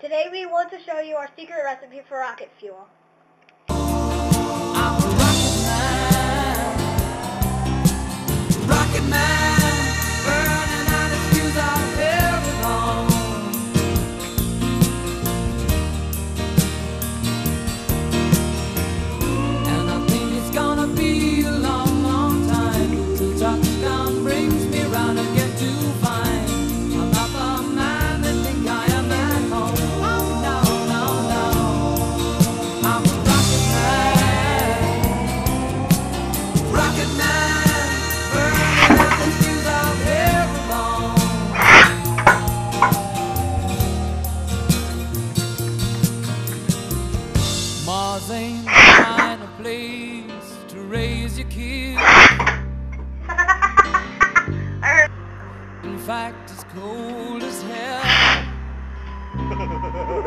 Today we want to show you our secret recipe for rocket fuel. cause ain't find a place to raise your kids. In fact, it's cold as hell.